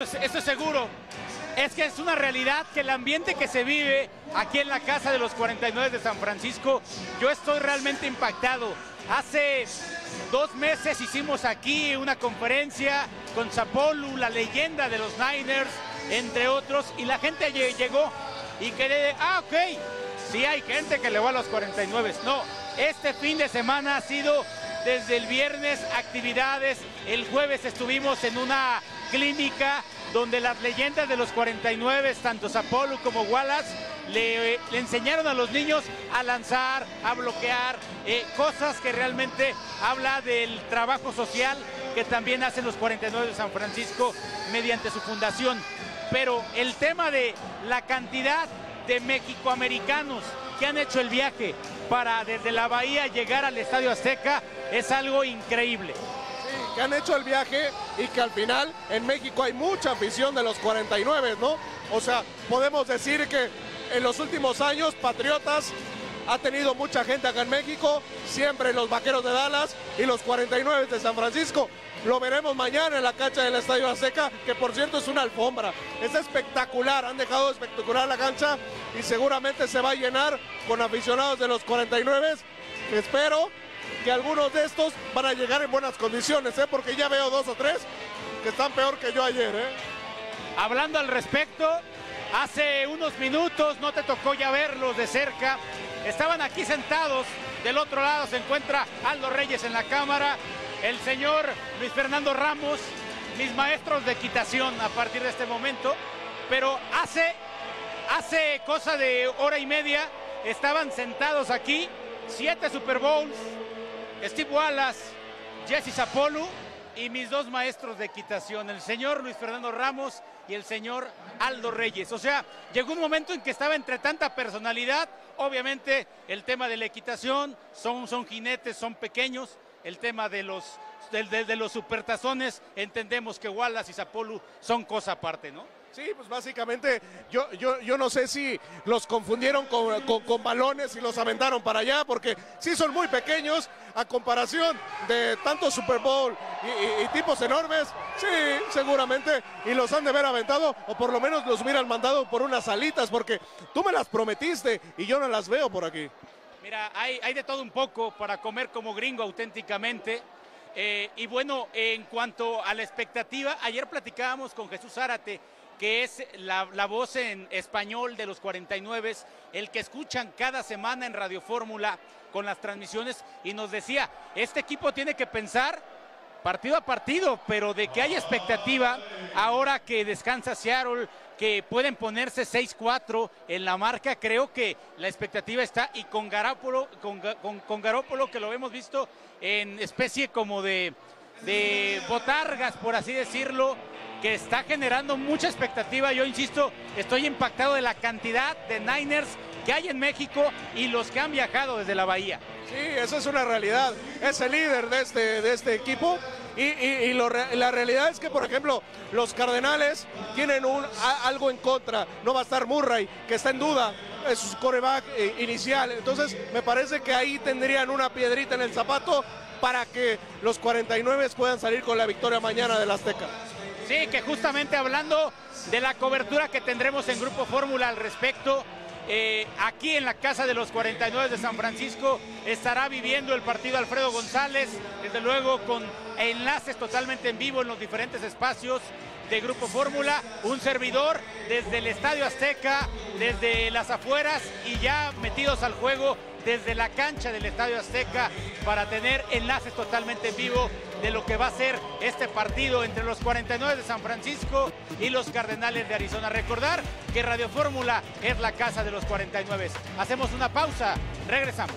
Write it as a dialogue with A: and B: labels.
A: Esto es seguro. Es que es una realidad que el ambiente que se vive aquí en la casa de los 49 de San Francisco, yo estoy realmente impactado. Hace dos meses hicimos aquí una conferencia con Zapolu, la leyenda de los Niners, entre otros, y la gente llegó y quedé, ah, ok, sí hay gente que le va a los 49. No, este fin de semana ha sido desde el viernes actividades, el jueves estuvimos en una clínica donde las leyendas de los 49, tanto Zapolo como Wallace, le, enseñaron a los niños a lanzar, a bloquear, eh, cosas que realmente habla del trabajo social que también hacen los 49 de San Francisco mediante su fundación. Pero el tema de la cantidad de mexicoamericanos que han hecho el viaje para desde la Bahía llegar al Estadio Azteca es algo increíble
B: que han hecho el viaje y que al final en México hay mucha afición de los 49, ¿no? O sea, podemos decir que en los últimos años Patriotas ha tenido mucha gente acá en México, siempre los Vaqueros de Dallas y los 49 de San Francisco. Lo veremos mañana en la cancha del Estadio Azteca, que por cierto es una alfombra. Es espectacular, han dejado espectacular la cancha y seguramente se va a llenar con aficionados de los 49. Espero que algunos de estos van a llegar en buenas condiciones, ¿eh? porque ya veo dos o tres que están peor que yo ayer. ¿eh?
A: Hablando al respecto, hace unos minutos no te tocó ya verlos de cerca. Estaban aquí sentados. Del otro lado se encuentra Aldo Reyes en la cámara, el señor Luis Fernando Ramos, mis maestros de equitación a partir de este momento. Pero hace, hace cosa de hora y media estaban sentados aquí, siete Super Bowls, Steve Wallace, Jesse Zapolu y mis dos maestros de equitación, el señor Luis Fernando Ramos y el señor Aldo Reyes. O sea, llegó un momento en que estaba entre tanta personalidad, obviamente el tema de la equitación, son, son jinetes, son pequeños, el tema de los, de los supertazones, entendemos que Wallace y Zapolu son cosa aparte, ¿no?
B: Sí, pues básicamente yo, yo, yo no sé si los confundieron con, balones y los aventaron para allá, porque sí son muy pequeños a comparación de tanto Super Bowl y, tipos enormes. Sí, seguramente, y los han de haber aventado, o por lo menos los hubieran mandado por unas alitas, porque tú me las prometiste y yo no las veo por aquí.
A: Mira, hay, hay de todo un poco para comer como gringo auténticamente. Eh, y bueno, en cuanto a la expectativa, ayer platicábamos con Jesús Zárate que es la, voz en español de los 49, el que escuchan cada semana en Radio Fórmula con las transmisiones y nos decía, este equipo tiene que pensar partido a partido, pero de que hay expectativa ahora que descansa Seattle, que pueden ponerse 6-4 en la marca, creo que la expectativa está y con Garópolo, con, con, Garópolo que lo hemos visto en especie como de botargas, por así decirlo, que está generando mucha expectativa. Yo insisto, estoy impactado de la cantidad de Niners que hay en México y los que han viajado desde la Bahía.
B: Sí, eso es una realidad. Es el líder de este, de este equipo. Y, la realidad es que, por ejemplo, los Cardenales tienen algo en contra. No va a estar Murray, que está en duda. Es su coreback eh, inicial. Entonces, me parece que ahí tendrían una piedrita en el zapato para que los 49 puedan salir con la victoria mañana del Azteca.
A: Sí, que justamente hablando de la cobertura que tendremos en Grupo Fórmula al respecto, eh, aquí en la Casa de los 49 de San Francisco estará viviendo el partido Alfredo González, desde luego con enlaces totalmente en vivo en los diferentes espacios de Grupo Fórmula, un servidor desde el Estadio Azteca, desde las afueras y ya metidos al juego desde la cancha del Estadio Azteca para tener enlaces totalmente en vivo de lo que va a ser este partido entre los 49 de San Francisco y los Cardenales de Arizona. Recordar que Radio Fórmula es la casa de los 49. Hacemos una pausa, regresamos.